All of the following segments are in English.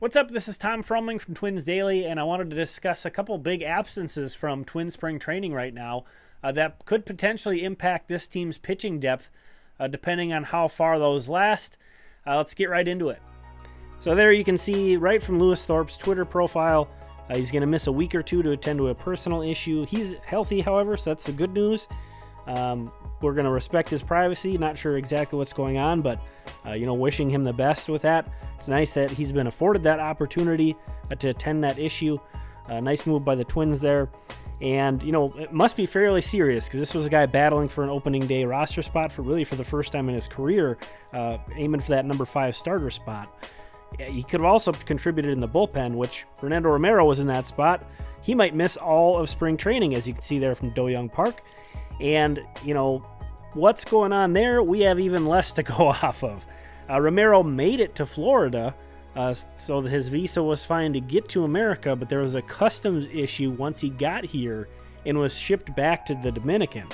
What's up? This is Tom Froemming from Twins Daily, and I wanted to discuss a couple big absences from Twin spring training right now uh, that could potentially impact this team's pitching depth, uh, depending on how far those last. Uh, let's get right into it. So, there you can see right from Lewis Thorpe's Twitter profile, uh, he's going to miss a week or two to attend to a personal issue. He's healthy, however, so that's the good news. Um, we're going to respect his privacy. Not sure exactly what's going on, but uh, you know, wishing him the best with that. It's nice that he's been afforded that opportunity uh, to attend that issue. Uh, nice move by the Twins there. And you know, it must be fairly serious because this was a guy battling for an opening day roster spot for really for the first time in his career, uh, aiming for that number five starter spot. He could have also contributed in the bullpen, which Fernando Romero was in that spot. He might miss all of spring training, as you can see there from Do-Hyoung Park. And, you know, what's going on there? We have even less to go off of. Uh, Romero made it to Florida, uh, so his visa was fine to get to America, but there was a customs issue once he got here and was shipped back to the Dominican.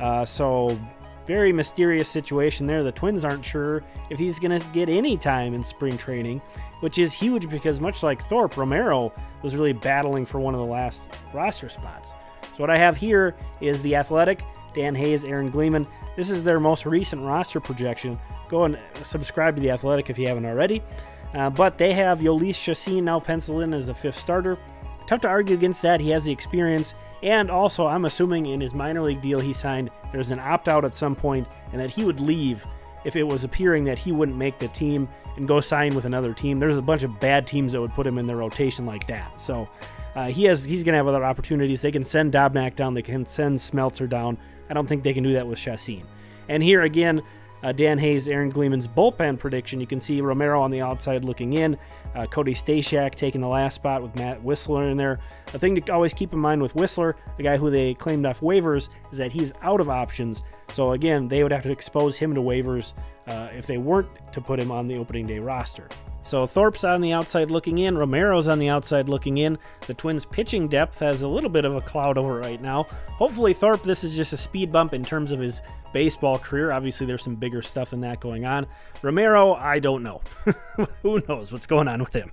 Uh, so, very mysterious situation there. The Twins aren't sure if he's going to get any time in spring training, which is huge because, much like Thorpe, Romero was really battling for one of the last roster spots. So what I have here is the Athletic, Dan Hayes, Aaron Gleeman. This is their most recent roster projection. Go and subscribe to the Athletic if you haven't already. Uh, but they have Jhoulys Chacin now penciled in as the fifth starter. Tough to argue against that. He has the experience, and also I'm assuming in his minor league deal he signed there's an opt out at some point, and that he would leave if it was appearing that he wouldn't make the team and go sign with another team. There's a bunch of bad teams that would put him in their rotation like that. So uh, he has he's going to have other opportunities. They can send Dobnak down. They can send Smeltzer down. I don't think they can do that with Chacin. And here again, uh, Dan Hayes, Aaron Gleeman's bullpen prediction. You can see Romero on the outside looking in. Uh, Cody Stashak taking the last spot with Matt Wisler in there. A thing to always keep in mind with Wisler, the guy who they claimed off waivers, is that he's out of options. So again, they would have to expose him to waivers uh, if they weren't to put him on the opening day roster. So Thorpe's on the outside looking in, Romero's on the outside looking in. The Twins' pitching depth has a little bit of a cloud over right now. Hopefully, Thorpe, this is just a speed bump in terms of his baseball career. Obviously, there's some bigger stuff than that going on. Romero, I don't know. Who knows what's going on with him?